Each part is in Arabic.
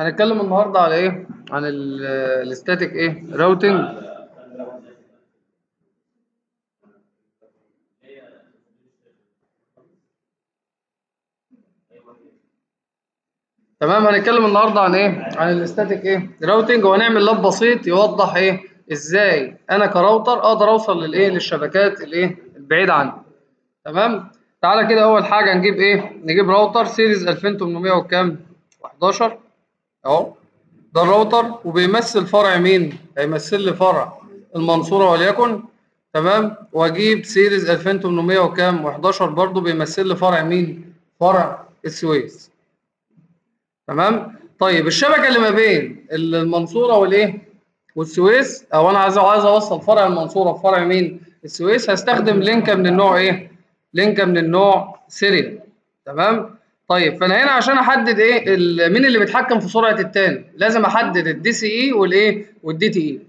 هنتكلم النهارده على إيه؟ عن ال static إيه؟ routing تمام هنتكلم النهارده عن إيه؟ عن ال static إيه؟ routing وهنعمل lab بسيط يوضح إيه؟ إزاي أنا كراوتر أقدر أوصل للإيه؟ للشبكات الإيه؟ البعيدة عني. تمام؟ تعالى كده أول حاجة نجيب إيه؟ نجيب router series 2800 وكام؟ 11 أهو. ده الراوتر وبيمثل فرع مين؟ هيمثل لي فرع المنصورة وليكن. تمام؟ وأجيب series 2800 وكام؟ و11 برضو بيمثل لي فرع مين؟ فرع السويس تمام؟ طيب الشبكة اللي ما بين المنصورة والإيه؟ والسويس. أو أنا عايز عايز أوصل فرع المنصورة بفرع مين؟ السويس. هستخدم لينكة من النوع إيه؟ لينكة من النوع serial. تمام؟ طيب فأنا هنا عشان أحدد إيه مين اللي بيتحكم في سرعة التاني؟ لازم أحدد ال DCE والايه وال DTE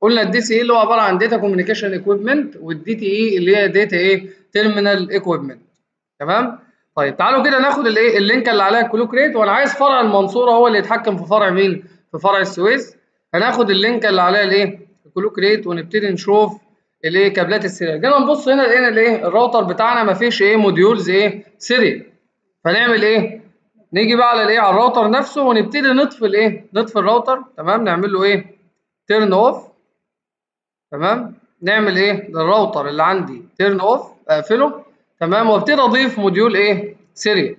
قلنا ال DCE اللي هو عبارة عن data communication equipment وال DTE اللي هي data إيه terminal equipment تمام؟ طيب تعالوا كده ناخد الايه ال link اللي عليها ال clock rate وأنا عايز فرع المنصورة هو اللي يتحكم في فرع مين؟ في فرع السويس. هناخد ال link اللي عليها الايه ال clock rate ونبتدي نشوف الايه كابلات ال serial. جينا نبص هنا لقينا الايه الراوتر بتاعنا ما فيش إيه modules إيه serial فنعمل إيه؟ نيجي بقى على الإيه؟ على الراوتر نفسه ونبتدي نطفي الإيه؟ نطفي الراوتر تمام؟ نعمل له إيه؟ turn off تمام؟ نعمل إيه؟ للراوتر اللي عندي turn off أقفله تمام؟ وأبتدي أضيف module إيه؟ serial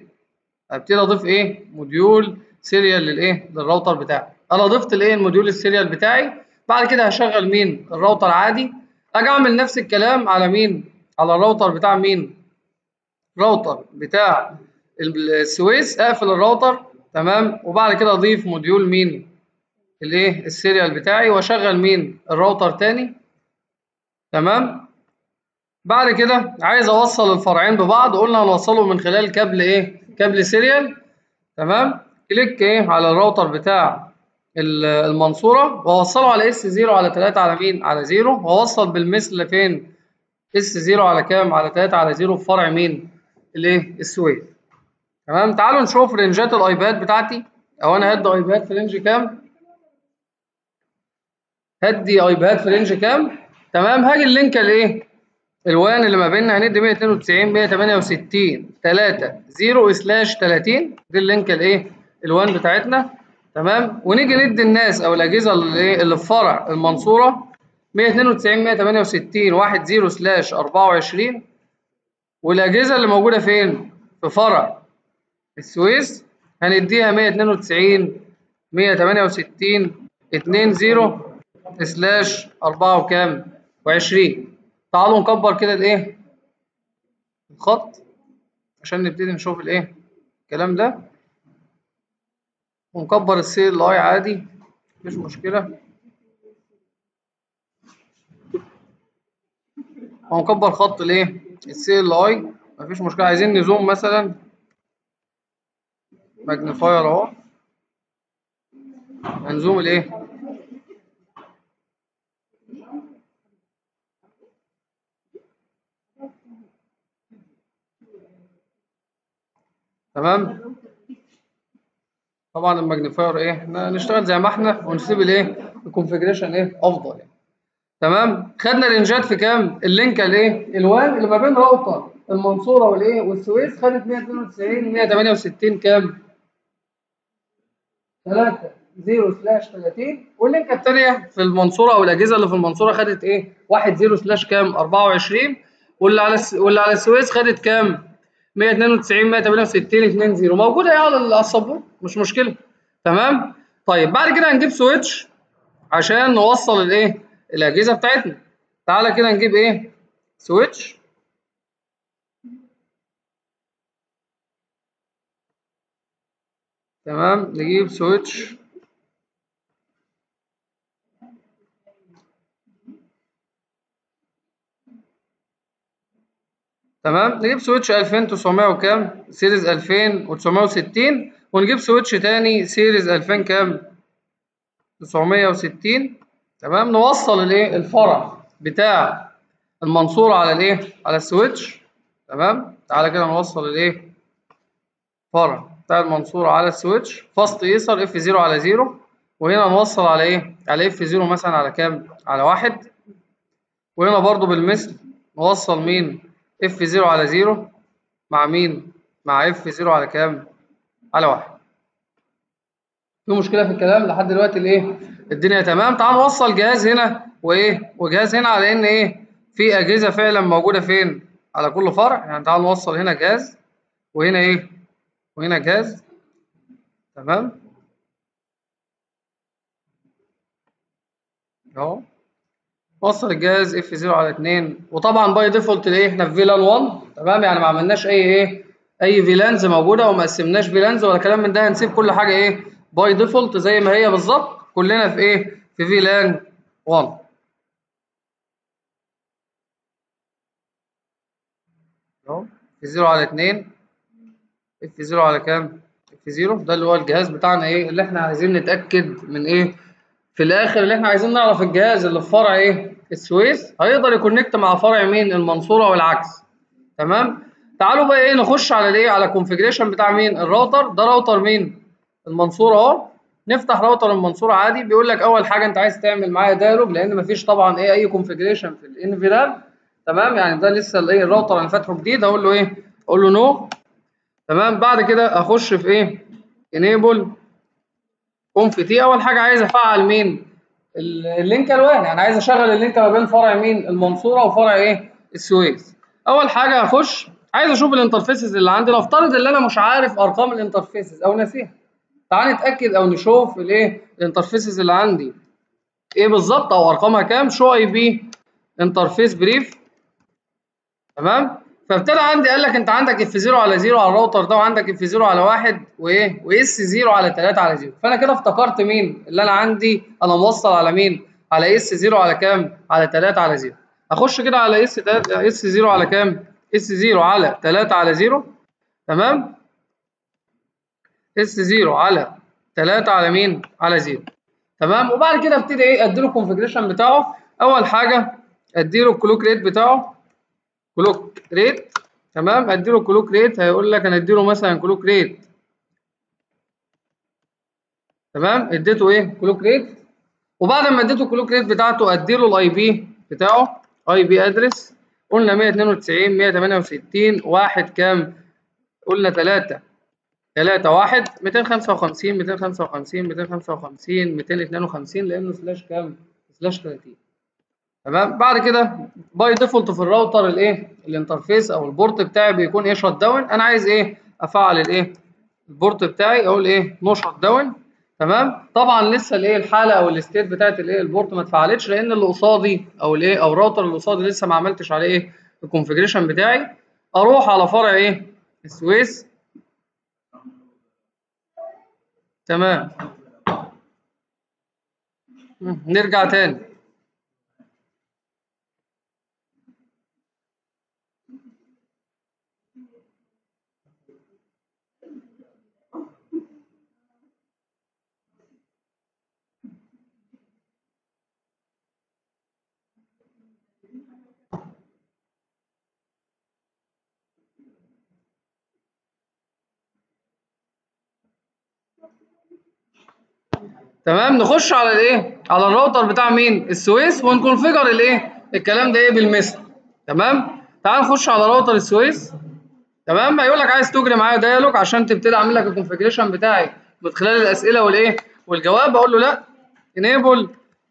أبتدي أضيف إيه؟ module serial للإيه؟ للراوتر بتاعي. أنا ضفت الإيه؟ ال module ال serial بتاعي. بعد كده هشغل مين؟ الراوتر عادي. أجي أعمل نفس الكلام على مين؟ على الراوتر بتاع مين؟ راوتر بتاع السويس اقفل الراوتر تمام؟ وبعد كده أضيف module مين؟ الإيه؟ ال serial بتاعي وأشغل مين؟ الراوتر تاني. تمام؟ بعد كده عايز أوصل الفرعين ببعض قلنا هنوصلهم من خلال كابل إيه؟ كابل serial. تمام؟ click إيه؟ على الراوتر بتاع المنصورة وأوصله على S 0 على 3 على مين؟ على 0 وأوصل بالمثل فين؟ S 0 على كام؟ على 3 على 0 في فرع مين؟ الإيه؟ السويس. تمام؟ تعالوا نشوف رينجات ال IPات بتاعتي. أو أنا هدي IPات في range كام؟ هدي IPات في range كام؟ تمام؟ هاجي ال link الايه؟ ال WAN اللي ما بيننا هندي 192 168 3 0 slash 30 دي ال link الايه؟ الوان بتاعتنا. تمام؟ ونيجي ندي الناس أو الاجهزة اللي اللي في فرع المنصوره 192 168 1 0 سلاش 24 والاجهزة اللي موجودة فين؟ في فرع. السويس هنديها 192 168 2 0 سلاش 4 وكام؟ و20 تعالوا نكبر كده الإيه؟ الخط عشان نبتدي نشوف الإيه؟ الكلام ده. ونكبر ال CLI عادي مفيش مشكلة. ونكبر خط الإيه؟ ال CLI مفيش مشكلة. عايزين نزوم مثلا. magnifier اهو. هنزوم الايه؟ تمام؟ طبعا ال magnifier إيه؟ نشتغل زي ما إحنا ونسيب الايه؟ ال configuration إيه؟ أفضل يعني. تمام؟ خدنا رينجات في كام؟ ال link الايه ال WAN اللي ما بين راوتر المنصورة والايه؟ والسويس خدت 192 168 كام؟ 3 0 slash 30 وال link الثانية في المنصورة أو الأجهزة اللي في المنصورة خدت إيه؟ 1 0 slash كام؟ 24 واللي على واللي على السويس خدت كام؟ 192 168 2 0 موجودة إيه على السبورة؟ مش مشكلة. تمام؟ طيب بعد كده هنجيب switch عشان نوصل الايه؟ الأجهزة بتاعتنا. تعالى كده نجيب إيه؟ switch. تمام؟ نجيب switch. تمام؟ نجيب switch 2900 وكام؟ series 2960 ونجيب switch تاني series 2000 كام؟ 960 تمام؟ نوصل الايه؟ الفرع بتاع المنصورة على الايه؟ على ال switch. تمام؟ تعالى كده نوصل الايه؟ فرع. بتاع المنصورة على ال switch fast ether F 0 على 0 وهنا نوصل على إيه؟ على F 0 مثلا على كام؟ على واحد وهنا برضو بالمثل نوصل مين؟ اف 0 على 0 مع مين؟ مع اف 0 على كام؟ على واحد في مشكلة في الكلام لحد دلوقتي الايه؟ الدنيا تمام تعال نوصل جهاز هنا وايه؟ وجهاز هنا على ان إيه؟ في أجهزة فعلا موجودة فين؟ على كل فرع يعني تعال نوصل هنا جهاز وهنا إيه؟ وهنا جهاز تمام؟ اهو. وصل الجهاز F 0 على 2 وطبعا by default الايه إحنا في VLAN 1 تمام؟ يعني ما عملناش أي إيه؟ أي VLANs موجودة وما قسمناش VLANs ولا كلام من ده. هنسيب كل حاجة إيه؟ by default زي ما هي بالظبط. كلنا في إيه؟ في VLAN 1 اهو. في 0 على 2 F 0 على كام؟ F 0 ده اللي هو الجهاز بتاعنا إيه؟ اللي إحنا عايزين نتأكد من إيه؟ في الآخر اللي إحنا عايزين نعرف الجهاز اللي في فرع إيه؟ السويس هيقدر ي connect مع فرع مين؟ المنصورة والعكس. تمام؟ تعالوا بقى إيه؟ نخش على الإيه؟ على ال configuration بتاع مين؟ الراوتر. ده راوتر مين؟ المنصورة أهو. نفتح راوتر المنصورة عادي. بيقول لك أول حاجة أنت عايز تعمل معايا dialog لأن مفيش طبعا إيه؟ أي configuration في ال NVRAM تمام؟ يعني ده لسه الإيه؟ الراوتر أنا فاتحه جديد. أقول له إيه؟ أقول له no تمام؟ بعد كده أخش في إيه؟ enable conf t أول حاجة عايز أفعل مين؟ ال link ال WAN. يعني عايز أشغل ال link ما بين فرع مين؟ المنصورة وفرع إيه؟ السويس. أول حاجة هخش. عايز أشوف ال interfaces اللي عندي. نفترض إن أنا مش عارف أرقام ال interfaces أو ناسيها. تعال نتأكد أو نشوف الإيه؟ ال interfaces اللي عندي. إيه بالظبط؟ أو أرقامها كام؟ show IP interface brief تمام؟ فابتدى عندي قال لك انت عندك F 0 على 0 على الراوتر ده وعندك F 0 على 1 وايه و S 0 على 3 على 0 فأنا كده افتكرت مين؟ اللي أنا عندي أنا موصل على مين؟ على S 0 على كام؟ على 3 على 0 أخش كده على S 3 S 0 على كام؟ S 0 على 3 على 0 تمام؟ S 0 على 3 على مين؟ على 0 تمام؟ وبعد كده ابتدي إيه؟ ادي له ال configuration بتاعه. أول حاجة ادي له ال clock rate بتاعه. clock rate تمام؟ ادي له clock rate هيقول لك أنا ادي له مثلا clock rate. تمام؟ اديته إيه؟ clock rate. وبعد ما اديته ال clock rate بتاعته ادي له ال IP بتاعه IP address قلنا 192 168 واحد كام؟ قلنا 3 3 1 255 255 255 252 لأنه slash كام؟ slash 30 تمام؟ بعد كده by default في الراوتر الايه؟ ال interface أو ال port بتاعي بيكون إيه shut down أنا عايز إيه؟ افعل الايه؟ ال port بتاعي أقول إيه no shut down تمام؟ طبعا لسه الايه؟ الحالة أو ال state بتاعت الايه؟ ال port ما اتفعلتش لأن اللي قصادي أو الايه؟ أو الراوتر اللي قصادي لسه ما عملتش عليه إيه؟ ال configuration بتاعي. أروح على فرع إيه؟ السويس. تمام. نرجع تاني. تمام؟ نخش على الايه؟ على الراوتر بتاع مين؟ السويس ون configure الايه؟ الكلام ده إيه بالمثل. تمام؟ تعال نخش على راوتر السويس. تمام؟ هيقول لك عايز تجري معايا dialog عشان تبتدي اعمل لك ال configuration بتاعي من خلال الأسئلة والايه؟ والجواب. أقول له لا. enable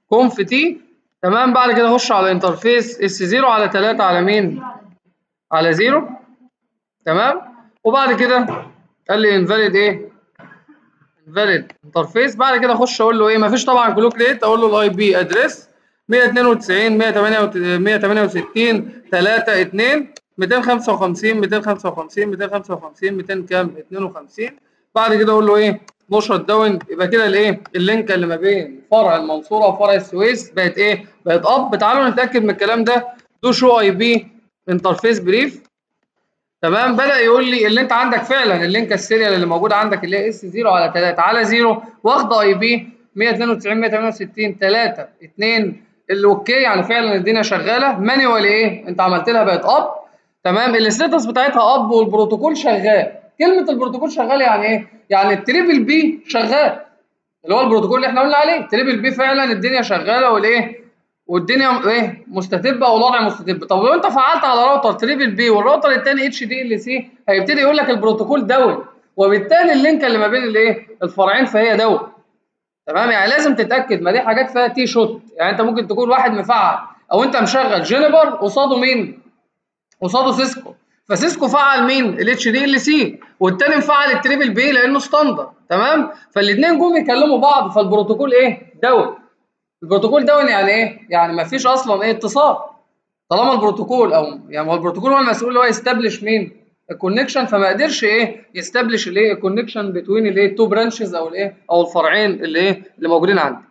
conf t تمام؟ بعد كده اخش على interface S 0 على 3 على مين؟ على 0 تمام؟ وبعد كده قال لي invalid إيه؟ valid interface بعد كده أخش أقول له إيه مفيش طبعا clock rate أقول له ال IP address 192 168 3 2 255 255 255 200 كام 52 بعد كده أقول له إيه no shut down يبقى كده الايه ال link اللي ما بين فرع المنصورة وفرع السويس بقت إيه بقت up تعالوا نتأكد من الكلام ده. do show IP interface brief تمام؟ بدأ يقول لي اللي انت عندك فعلا ال link ال serial اللي موجود عندك اللي هي S 0 على 3 على 0 واخدة IP 192 168 3 2 اللي okay يعني فعلا الدنيا شغالة. manual إيه؟ انت عملت لها بقت up تمام؟ ال status بتاعتها up والبروتوكول شغال. كلمة البروتوكول شغال يعني إيه؟ يعني ال triple P شغال. اللي هو البروتوكول اللي إحنا قلنا عليه. triple P فعلا الدنيا شغالة والإيه؟ والدنيا إيه مستتبة أو الوضع مستتب طب لو أنت فعلت على راوتر triple P والراوتر الثاني HDLC هيبتدي يقول لك البروتوكول down وبالتالي ال link اللي ما بين الإيه؟ الفرعين فهي down تمام؟ يعني لازم تتأكد ما دي حاجات فيها T-shoot يعني أنت ممكن تكون واحد مفعل أو أنت مشغل Juniper قصاده مين؟ قصاده Cisco ف Cisco فعل مين؟ ال HDLC والتاني مفعل ال triple P لأنه standard تمام؟ فالاثنين جم يكلموا بعض فالبروتوكول إيه؟ down البروتوكول down يعني إيه؟ يعني ما فيش أصلا إيه اتصال. طالما البروتوكول أو يعني هو البروتوكول هو المسؤول اللي هو ي establish مين؟ ال connection. فما قدرش إيه؟ ي establish الإيه؟ ال connection between الإيه؟ two branches أو الإيه؟ أو الفرعين اللي إيه؟ اللي موجودين عندي.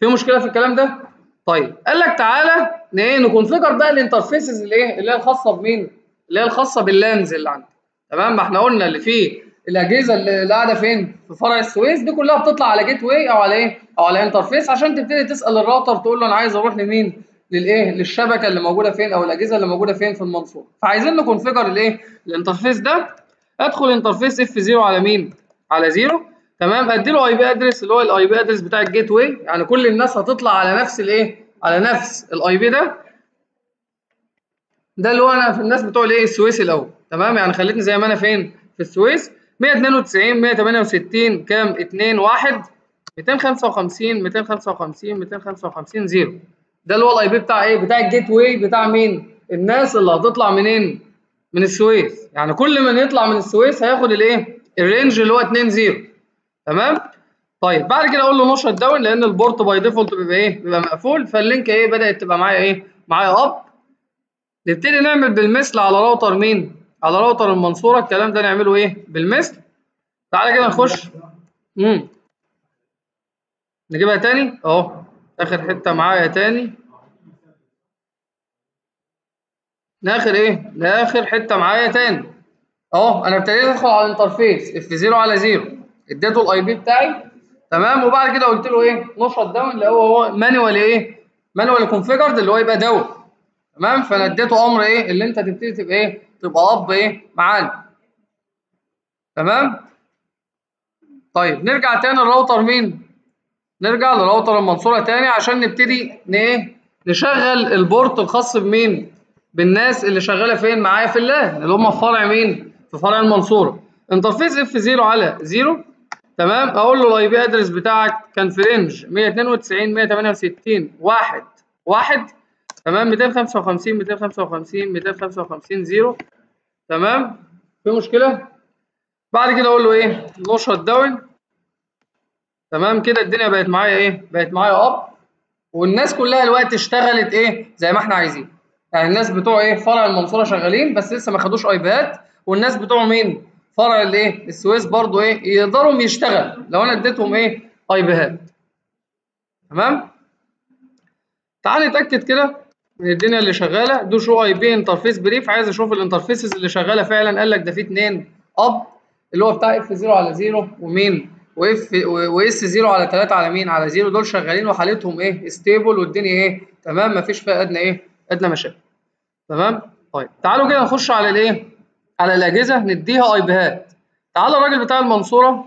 في مشكلة في الكلام ده؟ طيب قال لك تعالى إيه؟ ن configure بقى ال interfaces اللي إيه؟ اللي هي الخاصة بمين؟ اللي هي الخاصة بال LANs اللي عندي. تمام؟ ما إحنا قلنا اللي فيه الأجهزة اللي قاعدة فين؟ في فرع السويس. دي كلها بتطلع على gateway أو على إيه؟ أو على interface عشان تبتدي تسأل الراوتر تقول له أنا عايز أروح لمين؟ للإيه؟ للشبكة اللي موجودة فين أو الأجهزة اللي موجودة فين في المنصوره فعايزين ن configure الايه ال interface ده. أدخل interface F 0 على مين؟ على 0 تمام؟ ادي له IP address اللي هو ال IP address بتاع ال gateway يعني كل الناس هتطلع على نفس الإيه؟ على نفس ال IP ده. ده اللي هو أنا في الناس بتوع الإيه؟ السويس الأول. تمام؟ يعني خليتني زي ما أنا فين؟ في السويس. 192 168 كام؟ 2 1 255 255 255 0 ده اللي هو ال IP بتاع إيه؟ بتاع ال gateway بتاع مين؟ الناس اللي هتطلع منين؟ من السويس. يعني كل من يطلع من السويس هياخد الإيه؟ ال range اللي هو 2 0 تمام؟ طيب بعد كده أقول له no shutdown لأن ال port by default بيبقى إيه؟ بيبقى مقفول. فال link إيه؟ بدأت تبقى معايا إيه؟ معايا up نبتدي نعمل بالمثل على راوتر مين؟ على راوتر المنصورة. الكلام ده نعمله إيه؟ بالمثل تعالى كده نخش. امم نجيبها تاني؟ أهو. آخر حتة معايا تاني. لآخر إيه؟ لآخر حتة معايا تاني. أهو. أنا ابتديت أدخل على ال interface. F 0 على 0 اديته ال IP بتاعي. تمام. وبعد كده قلت له إيه؟ no shutdown اللي هو هو manual إيه؟ manual configured اللي هو يبقى down تمام. فأنا اديته أمر إيه؟ اللي أنت تبتدي تبقى إيه؟ تبقى up إيه؟ معانا تمام؟ طيب نرجع تاني الراوتر مين؟ نرجع لراوتر المنصورة تاني عشان نبتدي إيه؟ نشغل ال port الخاص بمين؟ بالناس اللي شغالة فين؟ معايا في ال LAN اللي هم في فرع مين؟ في فرع المنصورة. interface F 0 على 0 تمام؟ أقول له ال IP address بتاعك كان في range 192 168 1 1 تمام؟ 255 255 255 0 تمام؟ في مشكلة؟ بعد كده أقول له إيه؟ no shutdown تمام؟ كده الدنيا بقت معايا إيه؟ بقت معايا up والناس كلها الوقت اشتغلت إيه؟ زي ما إحنا عايزين. يعني الناس بتوع إيه؟ فرع المنصورة شغالين بس لسه ما خدوش IP ات والناس بتوع مين؟ فرع الإيه؟ السويس برضو إيه؟ يقدروا يشتغل. لو أنا اديتهم إيه؟ IP ات تمام؟ تعال نتأكد كده. من الدنيا اللي شغالة. do show IP interface brief عايز أشوف ال interfaces اللي شغالة فعلا. قال لك ده في اثنين up اللي هو بتاع F 0 على 0 ومين و F و S 0 على 3 على مين؟ على 0 دول شغالين وحالتهم إيه؟ stable والدنيا إيه؟ تمام؟ مفيش فيها أدنى إيه؟ أدنى مشاكل. تمام؟ طيب تعالوا كده نخش على الإيه؟ على الأجهزة. نديها IP هات تعالى الراجل بتاع المنصورة.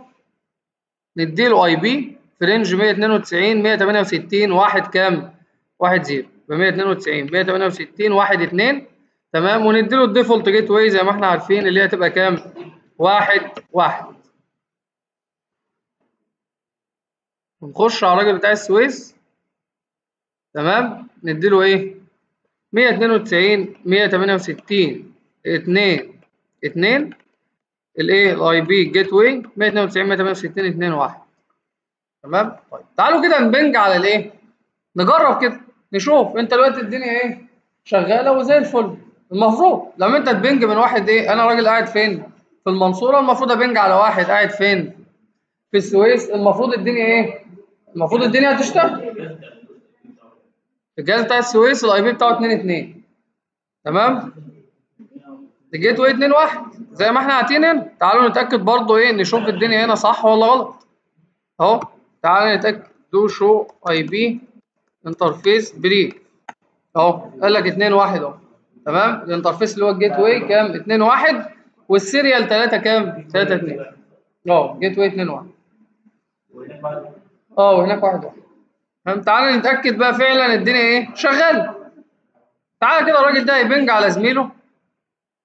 نديله IP في range 192 168 1 كام؟ 1 0 ب 192 168 1 2 تمام؟ ونديله ال default gateway زي ما إحنا عارفين اللي هي هتبقى كام؟ 1 1 ونخش على الراجل بتاع السويس. تمام؟ نديله إيه؟ 192 168 2 2 الايه؟ ال IP gateway 192 168 2 1 تمام؟ طيب تعالوا كده ن ping على الايه؟ نجرب كده. نشوف. انت دلوقتي الدنيا إيه؟ شغالة وزي الفل. المفروض لما انت ت ping من واحد إيه؟ أنا راجل قاعد فين؟ في المنصورة المفروض ا ping على واحد قاعد فين؟ في السويس. المفروض الدنيا إيه؟ المفروض الدنيا هتشتغل. الجهاز بتاع السويس ال IP بتاعه 2 2 تمام؟ ال gateway 2 1 زي ما إحنا عاطين هنا تعالوا نتأكد برضو إيه؟ نشوف الدنيا هنا صح ولا غلط. اهو تعالوا نتأكد. do show IP interface brief اهو قال لك 2 1 اهو. تمام؟ ال interface اللي هو ال gateway كام؟ 2 1 وال serial 3 كام؟ 3 2 آه gateway 2 1 آه وهناك واحد واحد فاهم تعالى نتأكد بقى فعلا الدنيا إيه؟ شغاله تعالى كده الراجل ده ي ping على زميله.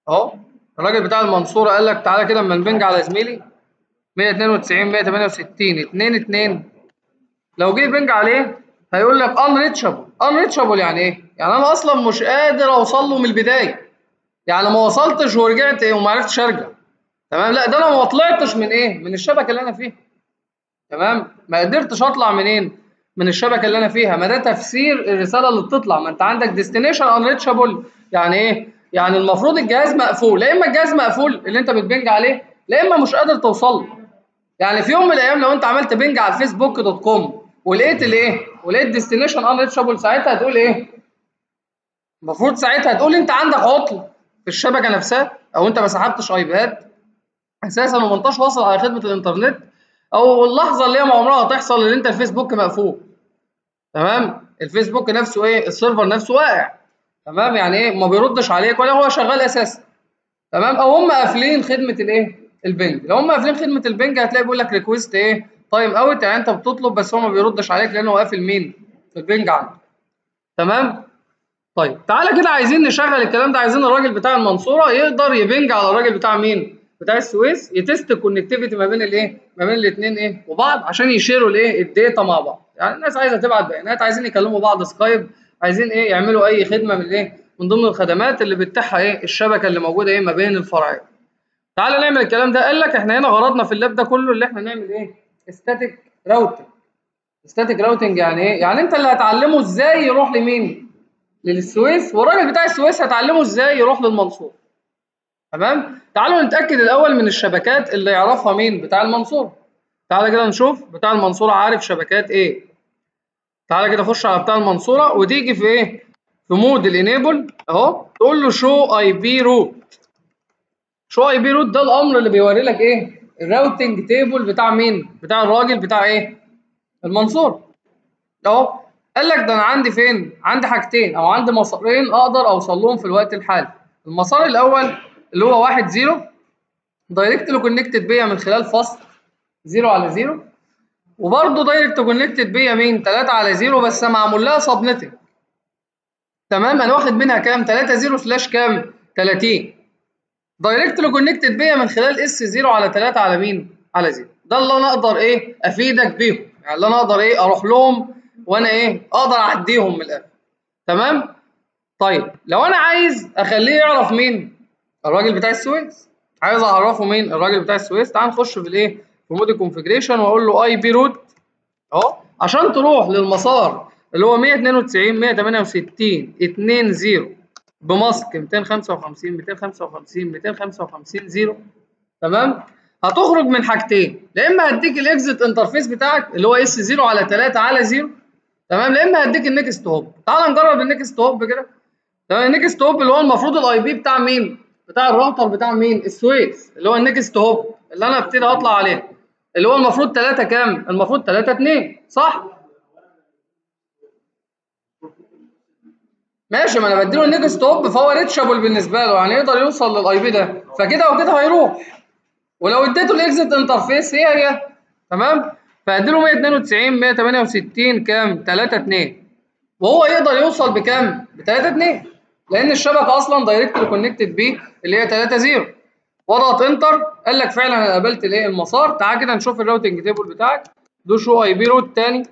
اهو الراجل بتاع المنصورة قال لك تعالى كده اما ن ping على زميلي. 192 168 2 2 لو جه ping عليه هيقول لك unreachable unreachable يعني إيه؟ يعني أنا أصلا مش قادر اوصل له من البداية. يعني ما وصلتش ورجعت إيه؟ وما عرفتش أرجع. تمام؟ لا ده أنا ما طلعتش من إيه؟ من الشبكة اللي أنا فيها. تمام؟ ما قدرتش أطلع منين؟ من الشبكة اللي أنا فيها. ما ده تفسير الرسالة اللي بتطلع. ما أنت عندك destination unreachable يعني إيه؟ يعني المفروض الجهاز مقفول. لا إما الجهاز مقفول اللي أنت بت ping عليه لا إما مش قادر توصل يعني في يوم من الأيام لو أنت عملت ping على ال Facebook dot com ولقيت الإيه؟ ولقيت destination unreachable ساعتها هتقول إيه؟ المفروض ساعتها هتقول أنت عندك عطل في الشبكة نفسها أو أنت ما سحبتش IP ات. أساسا وما انتش واصل على خدمة الإنترنت أو اللحظة اللي هي ما عمرها هتحصل إن أنت الفيسبوك مقفول. تمام؟ الفيسبوك نفسه إيه؟ ال server نفسه واقع. تمام؟ يعني إيه؟ ما بيردش عليك ولا هو شغال أساسا. تمام؟ أو هم قافلين خدمة الإيه؟ ال ping لو هم قافلين خدمة ال ping هتلاقي بيقول لك request إيه؟ time out يعني أنت بتطلب بس هو ما بيردش عليك لأنه قافل مين ال ping عندك تمام؟ طيب تعالى كده عايزين نشغل الكلام ده عايزين الراجل بتاع المنصورة يقدر ي ping على الراجل بتاع مين؟ بتاع السويس ي test ال connectivity ما بين الايه؟ ما بين الاثنين إيه؟ وبعض عشان ي share وا الايه؟ ال data مع بعض. يعني الناس عايزة تبعت بيانات عايزين يكلموا بعض Skype عايزين إيه؟ يعملوا أي خدمة من الايه؟ من ضمن الخدمات اللي بتتيحها إيه؟ الشبكة اللي موجودة إيه؟ ما بين الفرعين. تعالى نعمل الكلام ده. قال لك إحنا هنا غرضنا في ال lab ده كله اللي إحنا نعمل إيه؟ static routing static routing يعني إيه؟ يعني أنت اللي هتعلمه إزاي يروح لمين؟ للسويس والراجل بتاع السويس هتعلمه إزاي يروح للمنصور. تمام؟ تعالوا نتأكد الأول من الشبكات اللي يعرفها مين؟ بتاع المنصور. تعالى كده نشوف بتاع المنصورة عارف شبكات إيه. تعالى كده خش على بتاع المنصورة وتيجي في إيه؟ في mode ال enable أهو. تقول له show ip route show ip route ده الأمر اللي بيوري لك إيه؟ ال routing table بتاع مين؟ بتاع الراجل بتاع إيه؟ المنصور. اهو. قال لك ده أنا عندي فين؟ عندي حاجتين. أو عندي مسارين أقدر اوصل لهم في الوقت الحالي. المسار الأول اللي هو واحد zero. directly connected بيا من خلال fast zero على zero. وبرضه direct connected بيا مين؟ 3 على 0 بس معمول لها subnetting تمام؟ أنا واخد منها كام؟ 3 0 slash كام؟ 30 directly connected بيا من خلال S 0 على 3 على مين؟ على 0 ده اللي أنا أقدر إيه؟ أفيدك بيهم. يعني اللي أنا أقدر إيه؟ أروح لهم وأنا إيه؟ أقدر أعديهم من الآخر. تمام؟ طيب لو أنا عايز أخليه يعرف مين؟ الراجل بتاع السويس. عايز أعرفه مين؟ الراجل بتاع السويس. تعال نخش في الإيه؟ في mode ال configuration وأقول له ip route أهو. عشان تروح للمسار اللي هو 192 168 2 0 ب mask 255 255 255 0 تمام؟ هتخرج من حاجتين. يا إما هديك ال exit interface بتاعك اللي هو S 0 على 3 على 0 تمام؟ يا إما هديك ال next hop تعال نجرب ال next hop كده. تمام؟ ال next hop اللي هو المفروض ال IP بتاع مين؟ بتاع الراوتر بتاع مين؟ السويس. اللي هو ال next hop اللي أنا ابتدي أطلع عليه. اللي هو المفروض 3 كام؟ المفروض 3 2 صح؟ ماشي ما أنا بديله ال next hop فهو reachable بالنسبة له يعني يقدر يوصل لل IP ده. فكده وكده هيروح. ولو اديته ال exit interface هي هي. تمام؟ فاديله 192 168 كام؟ 3 2 وهو يقدر يوصل بكام؟ ب 3 2 لأن الشبكة أصلا directly connected بيه اللي هي 3 0 واضغط enter قال لك فعلا أنا قابلت الايه المسار. تعال كده نشوف ال routing table بتاعك. do show ip route تاني.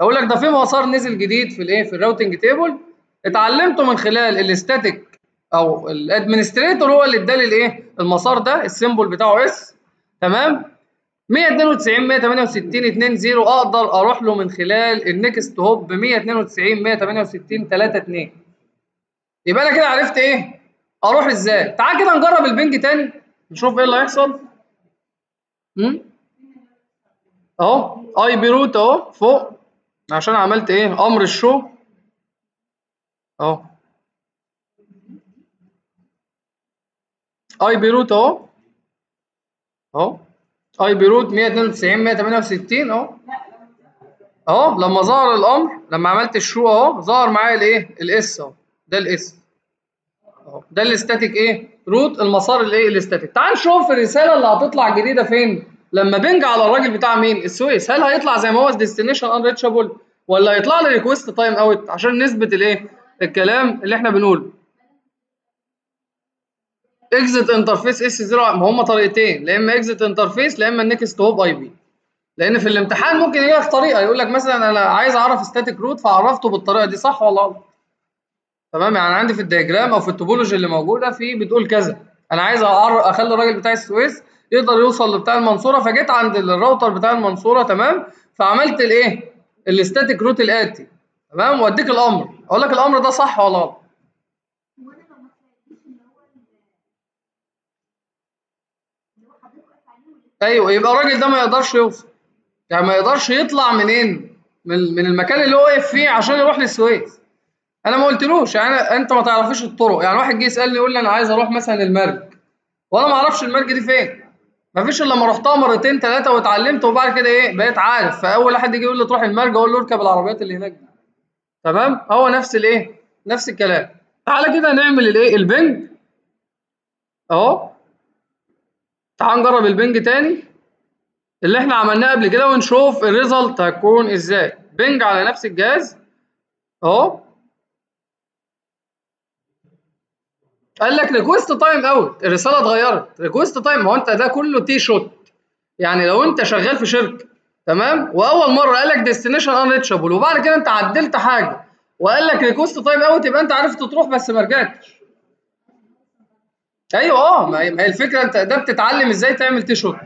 أقول لك ده في مسار نزل جديد في الايه في ال routing table اتعلمته من خلال ال static أو ال administrator هو اللي ادالي الايه؟ المسار ده ال symbol بتاعه S تمام؟ 192 168 2 0 أقدر أروح له من خلال ال next hop 192 168 3 2 يبقى أنا كده عرفت إيه؟ أروح إزاي؟ تعال كده نجرب ال ping تاني. نشوف إيه اللي هيحصل. اهو ip route اهو فوق. عشان عملت إيه؟ أمر ال show. اهو ip route اهو اهو ip route 192 168 اهو أهو لما ظهر الأمر لما عملت ال show أهو ظهر معايا الإيه؟ ال S أهو ده ال S. أهو ده ال static إيه؟ route المسار الإيه؟ ال static تعال نشوف الرسالة اللي هتطلع جديدة فين. لما ping على الراجل بتاع مين؟ السويس. هل هيطلع زي ما هو destination unreachable ولا هيطلع لي request time out عشان نثبت الإيه؟ الكلام اللي إحنا بنقوله. exit interface S 0 ما هم طريقتين. لا إما exit interface لا إما ال next hop IP لأن في الامتحان ممكن يجي لك طريقة. يقول لك مثلا أنا عايز أعرف static route فعرفته بالطريقة دي. صح ولا غلط؟ تمام؟ يعني عندي في ال diagram أو في ال topology اللي موجودة في بتقول كذا. أنا عايز أخلي الراجل بتاع السويس يقدر يوصل لبتاع المنصورة. فجيت عند الراوتر بتاع المنصورة تمام؟ فعملت الإيه؟ ال static route الآتي. تمام؟ وأديك الأمر. أقول لك الأمر ده صح ولا غلط؟ أيوه يبقى الراجل ده ما يقدرش يوصل. يعني ما يقدرش يطلع منين؟ من من المكان اللي هو واقف فيه عشان يروح للسويس. أنا ما قلتلوش. يعني أنت ما تعرفيش الطرق. يعني واحد جه يسألني يقول لي أنا عايز أروح مثلا المرج. وأنا ما أعرفش المرج دي فين. ما فيش إلا لما رحتها مرتين ثلاثة واتعلمت وبعد كده إيه؟ بقيت عارف. فأول واحد يجي يقول لي تروح المرج أقول له اركب العربيات اللي هناك دي. تمام؟ هو نفس الايه؟ نفس الكلام. تعالى كده نعمل الايه؟ البنج. اهو. تعال نجرب ال ping تاني. اللي إحنا عملناه قبل كده ونشوف ال result هتكون إزاي. ping على نفس الجهاز. اهو. قال لك request time out الرسالة اتغيرت. request time هو انت ده كله T-shoot يعني لو انت شغال في شركة تمام؟ وأول مرة قال لك destination unreachable وبعد كده أنت عدلت حاجة وقال لك request time out يبقى أنت عرفت تروح بس ما رجعتش. أيوه آه ما هي الفكرة انت ده بتتعلم إزاي تعمل T-shoot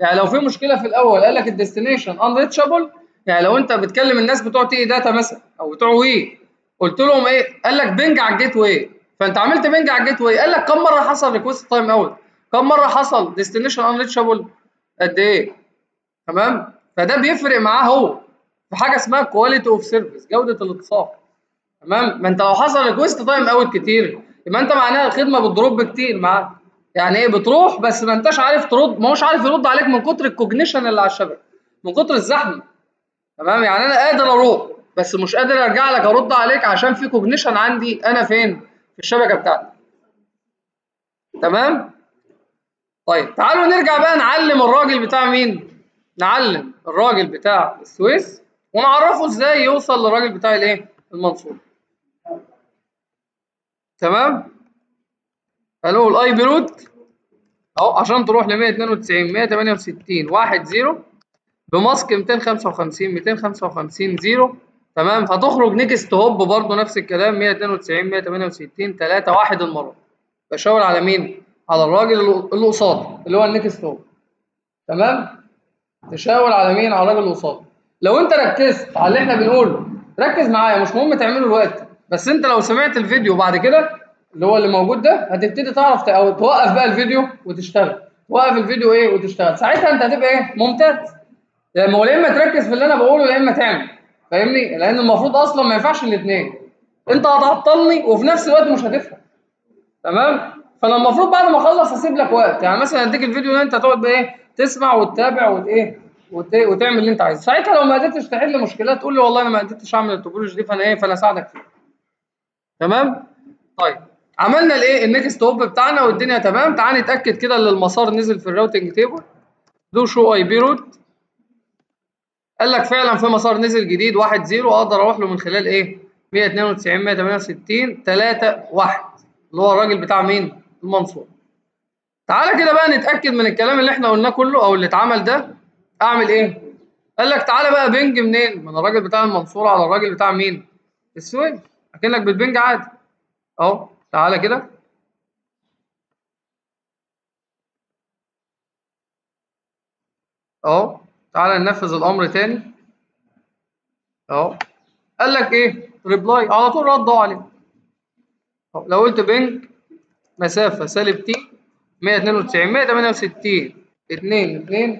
يعني لو في مشكلة في الأول قال لك ال destination unreachable يعني لو أنت بتكلم الناس بتوع TE Data مثلا أو بتوع WE قلت لهم إيه؟ قال لك ping على ال gateway فأنت عملت ping على ال gateway قال لك كم مرة حصل request time out كم مرة حصل destination unreachable قد إيه؟ تمام؟ فده بيفرق معاه هو في حاجة اسمها quality of service جودة الاتصال تمام؟ ما انت لو حصل request time out كتير يبقى انت معناها الخدمة بتضرب كتير معاك. يعني إيه بتروح؟ بس ما انتش عارف ترد ما هوش عارف يرد عليك من كتر ال congestion اللي على الشبكة من كتر الزحمة. تمام؟ يعني أنا قادر أروح بس مش قادر ارجع لك ارد عليك عشان في congestion عندي أنا فين؟ في الشبكة بتاعتي. تمام؟ طيب تعالوا نرجع بقى نعلم الراجل بتاع مين؟ نعلم الراجل بتاع السويس ونعرفه إزاي يوصل للراجل بتاع الإيه؟ المنصور. تمام؟ أقول له ال ip route أهو عشان تروح ل 192 168 1 0 ب mask 255 255 0 تمام؟ هتخرج next hop برضه نفس الكلام 192 168 3 1 المرة. بشاور على مين؟ على الراجل اللي قصاده اللي هو ال next hop. تمام؟ تشاور على مين؟ على الراجل اللي قصاده. لو انت ركزت على اللي إحنا بنقوله ركز معايا مش مهم تعمله الوقت بس انت لو سمعت الفيديو بعد كده اللي هو اللي موجود ده هتبتدي تعرف أو توقف بقى الفيديو وتشتغل. توقف الفيديو إيه وتشتغل. ساعتها انت هتبقى إيه؟ ممتاز. هو يا اما تركز في اللي أنا بقوله يا اما تعمل. فاهمني؟ لأن المفروض أصلا ما ينفعش الاثنين انت هتعطلني وفي نفس الوقت مش هتفهم تمام؟ فانا المفروض بعد ما اخلص اسيب لك وقت. يعني مثلا اديك الفيديو ده انت تقعد بقى إيه؟ تسمع وتتابع وت إيه وت... وتعمل اللي أنت عايزه. ساعتها لو ما قدرتش تحل مشكلات تقول لي والله أنا ما قدرتش أعمل ال topology دي فأنا إيه فأنا أساعدك فيها. تمام؟ طيب. عملنا الإيه ال next hop بتاعنا والدنيا تمام. تعال نتأكد كده إن المسار نزل في ال routing table do show IP route قال لك فعلا في مسار نزل جديد 1 0 أقدر أروح له من خلال إيه؟ 192 168 3 1 اللي هو الراجل بتاع مين؟ المنصور. تعالى كده بقى نتأكد من الكلام اللي إحنا قلناه كله أو اللي اتعمل ده. أعمل إيه؟ قال لك تعالى بقى بنج منين؟ من الراجل بتاع المنصور على الراجل بتاع مين؟ السويد. أكنك بتبنج عادي. أهو تعالى كده. أهو تعالى ننفذ الأمر تاني. أهو قال لك إيه؟ reply. على طول ردوا عليه. لو قلت ping مسافة سالب t. 192 168 2 2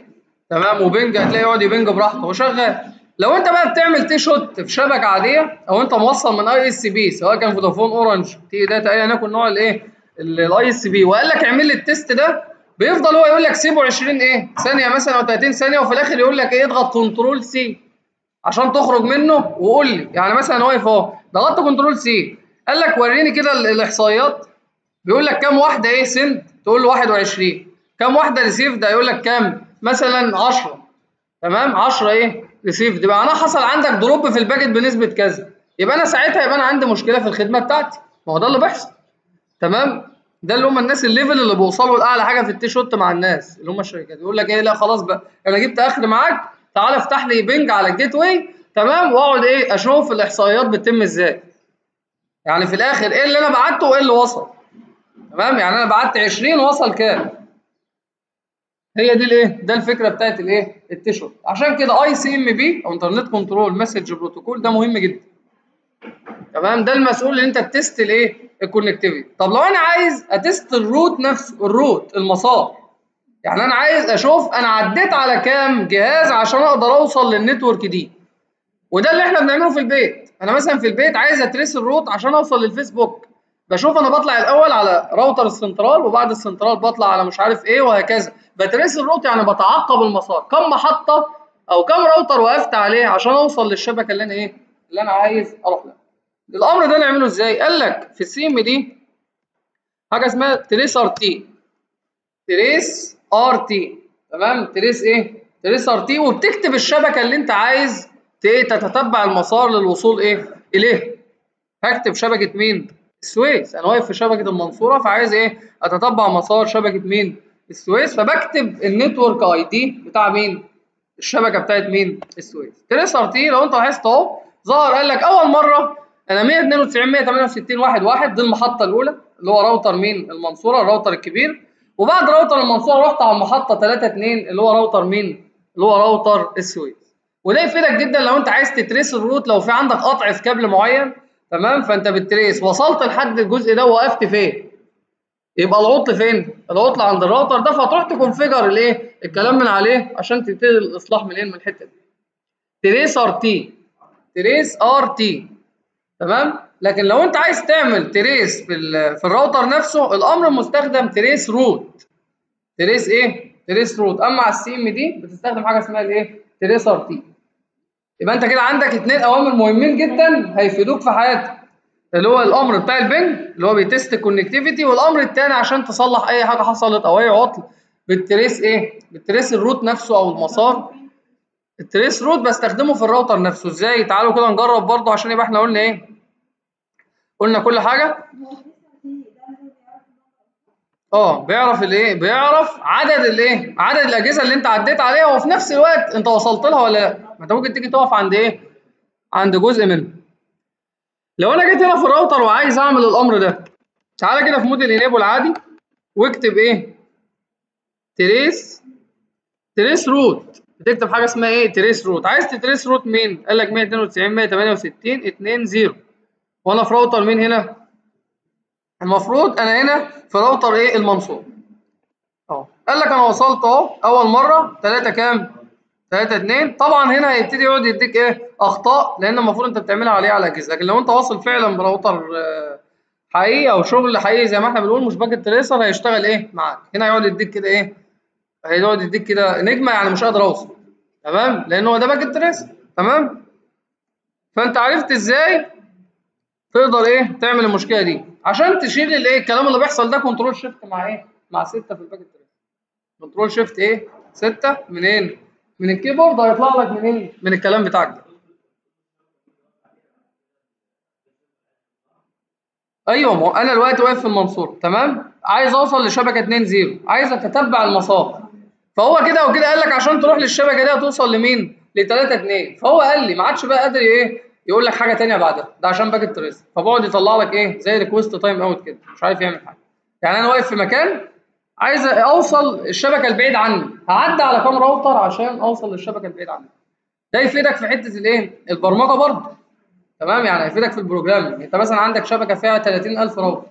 تمام و ping هتلاقي يقعد ي ping براحته. هو شغال لو انت بقى بتعمل T-shoot في شبكة عادية أو انت موصل من ISP سواء كان فودافون اورنج TE Data ايا يكن نوع الايه ال ISP وقال لك اعمل لي ال test ده بيفضل هو يقول لك سيبه 20 إيه ثانية مثلا أو 30 ثانية وفي الآخر يقول لك إيه اضغط control C عشان تخرج منه وقول لي. يعني مثلا واقف أهو. ضغطت control C قال لك وريني كده الإحصائيات. بيقول لك كام واحدة إيه send تقول له 21 كام واحدة received؟ يقول لك كام مثلا 10 تمام؟ 10 إيه؟ received يبقى أنا حصل عندك drop في ال packet بنسبة كذا. يبقى أنا ساعتها يبقى أنا عندي مشكلة في الخدمة بتاعتي. ما هو ده اللي بيحصل. تمام؟ ده اللي هم الناس ال level اللي بيوصلوا لأعلى حاجة في ال T-shoot مع الناس اللي هم الشركات. يقول لك إيه؟ لا خلاص بقى. أنا جبت آخر معاك. تعالى افتح لي ping على ال gateway تمام؟ وأقعد إيه؟ أشوف الإحصائيات بتتم إزاي. يعني في الآخر إيه اللي أنا بعته وإيه اللي وصل. تمام؟ يعني أنا بعت 20 وصل كام؟ هي دي الإيه؟ ده الفكرة بتاعت الإيه؟ ال T-shoot عشان كده ICMP أو internet control message protocol ده مهم جدا. تمام؟ ده المسؤول إن أنت test الإيه؟ ال connectivity طب لو أنا عايز أ test ال route نفسه ال route المسار يعني أنا عايز أشوف أنا عديت على كام جهاز عشان أقدر أوصل لل network دي. وده اللي إحنا بنعمله في البيت. أنا مثلا في البيت عايز أ trace ال route عشان أوصل للفيسبوك. بشوف أنا بطلع الأول على راوتر السنترال وبعد السنترال بطلع على مش عارف إيه وهكذا. ب trace ال route يعني بتعقب المسار. كم محطة أو كم راوتر وقفت عليه عشان أوصل للشبكة اللي أنا إيه اللي أنا عايز أروح لها. الأمر ده نعمله إزاي؟ قال لك في ال CMD حاجة اسمها تريس ار تي تريس ار تي تمام؟ trace إيه؟ tracert وبتكتب الشبكة اللي أنت عايز تتتبع المسار للوصول إيه؟ إليه. هكتب شبكة مين؟ السويس. أنا واقف في شبكة المنصورة فعايز إيه؟ أتتبع مسار شبكة مين؟ السويس. فبكتب ال network ID بتاع مين؟ الشبكة بتاعت مين؟ السويس. tracert لو أنت لاحظت اهو ظهر قال لك أول مرة أنا 192 168 واحد واحد دي المحطة الأولى اللي هو راوتر مين؟ المنصورة الراوتر الكبير. وبعد راوتر المنصورة رحت على المحطة 3 2 اللي هو راوتر مين؟ اللي هو راوتر السويس. وده يفيدك جدا لو أنت عايز ت trace ال route لو في عندك قطع في كابل معين تمام؟ فانت ب trace. وصلت لحد الجزء ده وقفت فين؟ يبقى العطل فين؟ العطل عند الراوتر ده فتروح ت configure الايه؟ الكلام من عليه عشان تبتدي الإصلاح منين؟ من الحتة دي. تريس ار تي تريس ار تي تمام؟ لكن لو انت عايز تعمل trace في في الراوتر نفسه الأمر المستخدم traceroute trace إيه؟ traceroute أما على ال CMD بتستخدم حاجة اسمها الإيه؟ tracert يبقى انت كده عندك اثنين اوامر مهمين جدا هيفيدوك في حياتك. اللي هو الأمر بتاع ال ping اللي هو بي test ال connectivity والأمر الثاني عشان تصلح أي حاجة حصلت أو أي عطل بال trace إيه؟ بال trace ال route نفسه أو المسار. ال traceroute بستخدمه في الراوتر نفسه. إزاي؟ تعالوا كده نجرب برضه عشان يبقى إحنا قلنا إيه؟ قلنا كل حاجة. آه بيعرف الإيه؟ بيعرف عدد الإيه؟ عدد الأجهزة اللي أنت عديت عليها وفي نفس الوقت أنت وصلت لها ولا لأ. ما انت ممكن تيجي تقف عند إيه؟ عند جزء منه. لو أنا جيت هنا في الراوتر وعايز اعمل الامر ده تعالى كده في mode ال enable عادي واكتب إيه؟ trace traceroute بتكتب حاجة اسمها إيه؟ traceroute عايز ت trace route مين؟ قال لك 192 168 2 0 وأنا في راوتر مين هنا؟ المفروض أنا هنا في راوتر إيه؟ المنصورة. اهو. قال لك أنا وصلت اهو أول مرة 3 كام؟ 3 2 طبعا هنا هيبتدي يقعد يديك إيه؟ أخطاء لأن المفروض أنت بتعملها عليه على أجهزة. لكن لو أنت واصل فعلا براوتر حقيقي أو شغل حقيقي زي ما إحنا بنقول مش Packet Tracer هيشتغل إيه؟ معاك. هنا هيقعد يديك كده إيه؟ هيقعد يديك كده نجمة يعني مش قادر أوصل. تمام؟ لأن هو ده Packet Tracer. تمام؟ فأنت عرفت إزاي تقدر إيه؟ تعمل المشكلة دي. عشان تشيل الإيه؟ الكلام اللي بيحصل ده control shift مع إيه؟ مع 6 في ال Packet Tracer. control shift إيه؟ 6 منين؟ من ال keyboard هيطلع لك منين من الكلام بتاعك ده. أيوه ما هو أنا دلوقتي واقف في المنصورة تمام؟ عايز أوصل لشبكة 2 0 عايز أتتبع المسار. فهو كده وكده قال لك عشان تروح للشبكة دي هتوصل لمين؟ ل 3 2 فهو قال لي ما عادش بقى قادر إيه يقول لك حاجة ثانية بعدها. ده عشان Packet Tracer فبقعد يطلع لك إيه زي request timeout كده مش عارف يعمل حاجة. يعني أنا واقف في مكان عايز أوصل الشبكة البعيد عني. هعدي على كام راوتر عشان أوصل للشبكة البعيد عني. ده يفيدك في حتة الإيه؟ البرمجة برضه. تمام؟ يعني هيفيدك في ال program. أنت مثلا عندك شبكة فيها 30000 راوتر.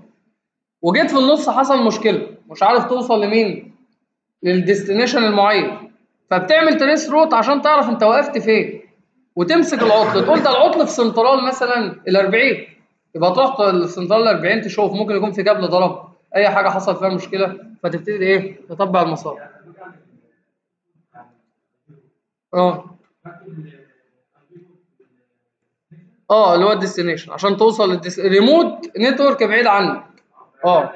وجيت في النص حصل مشكلة. مش عارف توصل لمين. لل destination المعين. فبتعمل trace route عشان تعرف أنت وقفت فين. وتمسك العطل. تقول ده العطل في سنترال مثلا ال 40 يبقى تروح للسنترال ال 40 تشوف. ممكن يكون في كابل ضرب. أي حاجة حصل فيها مشكلة فتبتدي إيه؟ تتبع المسار. آه. آه اللي هو ال destination. عشان توصل لل des... remote network بعيد عنك. آه.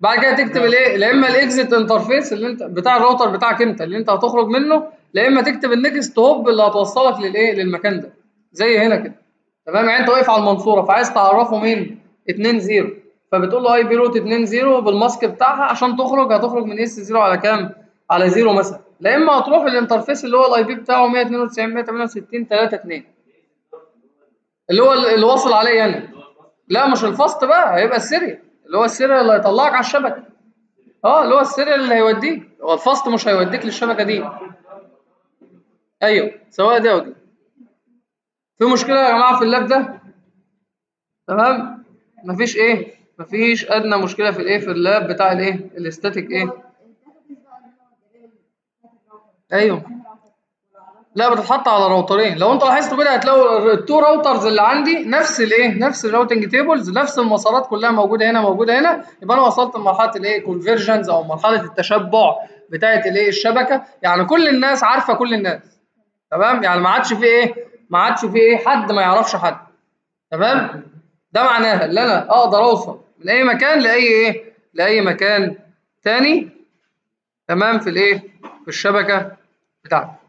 بعد كده تكتب الإيه؟ لا إما ال exit interface اللي أنت بتاع الراوتر بتاعك أنت اللي أنت هتخرج منه لا إما تكتب ال next hop اللي هتوصلك للايه للمكان ده. زي هنا كده. تمام؟ يعني أنت واقف على المنصورة فعايز تعرفه مين 2 0 فبتقول له IP route 2 0 بال mask بتاعها عشان تخرج هتخرج من S 0 على كام؟ على 0 مثلا. لا إما هتروح ال interface اللي هو ال IP بتاعه 192 168 3 2 اللي هو اللي واصل عليه أنا لا مش ال fast بقى هيبقى ال serial. اللي هو ال serial اللي هيطلعك على الشبكة. آه اللي هو ال serial اللي هيوديك. هو ال fast مش هيوديك للشبكة دي. أيوه سواء دي أو دي. في مشكلة يا جماعة في ال lab ده؟ تمام؟ مفيش إيه؟ مفيش أدنى مشكلة في الإيه في ال lab بتاع الإيه ال static إيه. أيوه. لا بتتحط على راوترين. لو أنت لاحظتوا كده هتلاقوا ال two routers اللي عندي نفس الإيه نفس ال routing tables نفس المسارات كلها موجودة هنا موجودة هنا. يبقى أنا وصلت لمرحلة الإيه convergence أو مرحلة التشبع بتاعه الإيه الشبكة. يعني كل الناس عارفة كل الناس. تمام؟ يعني ما عادش في إيه ما عادش في إيه حد ما يعرفش حد. تمام؟ ده معناها. ان أنا أقدر أوصل. من أي مكان لأي إيه؟ لأي مكان تاني؟ تمام؟ في الإيه؟ في الشبكة بتاعتي